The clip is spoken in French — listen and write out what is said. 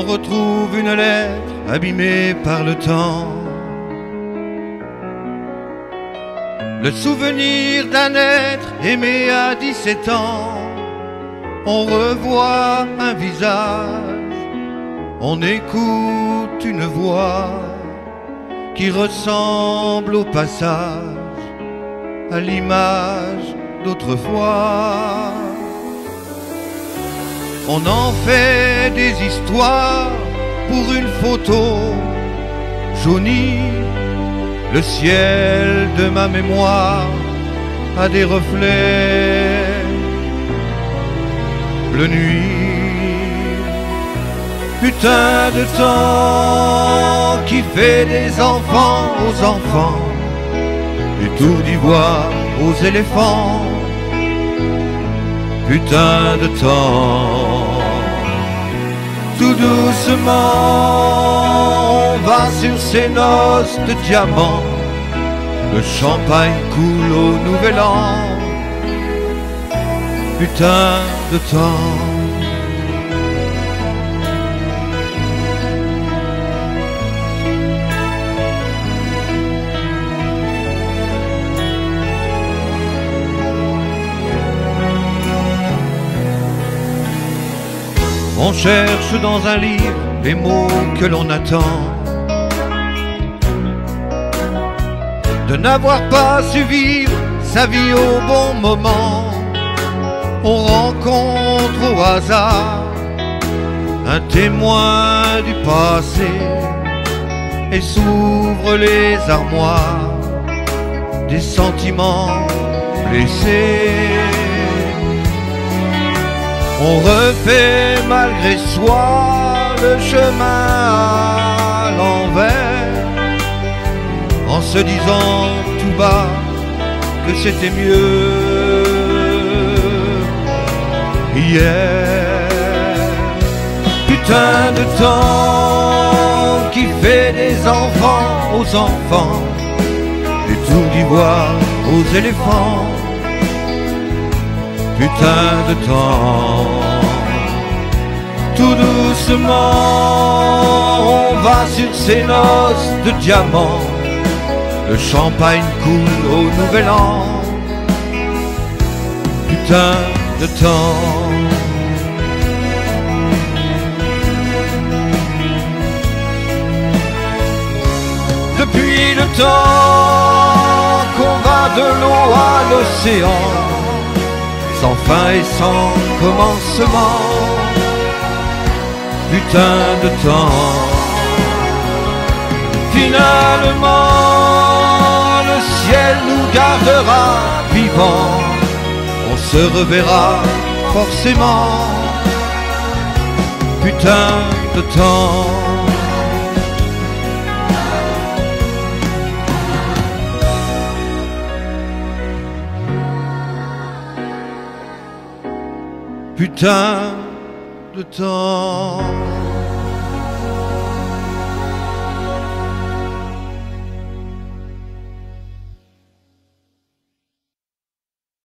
retrouve une lettre abîmée par le temps. Le souvenir d'un être aimé à 17 ans. On revoit un visage, on écoute une voix qui ressemble au passage à l'image d'autrefois. On en fait des histoires pour une photo jaunie. Le ciel de ma mémoire a des reflets bleu nuit. Putain de temps qui fait des enfants aux enfants, des tours d'ivoire aux éléphants. Putain de temps, tout doucement, on va sur ces noces de diamants. Le champagne coule au nouvel an. Putain de temps. On cherche dans un livre les mots que l'on attend. De n'avoir pas su vivre sa vie au bon moment. On rencontre au hasard un témoin du passé et s'ouvre les armoires des sentiments blessés. On refait malgré soi le chemin à l'envers. En se disant tout bas que c'était mieux hier. Putain de temps qui fait des enfants aux enfants, des tours d'ivoire aux éléphants putain de temps. Tout doucement, on va sur ces noces de diamants. Le champagne coule au nouvel an. Putain de temps. Depuis le temps qu'on va de l'eau à l'océan sans fin et sans commencement. Putain de temps. Finalement, le ciel nous gardera vivants. On se reverra forcément. Putain de temps. Putain de temps.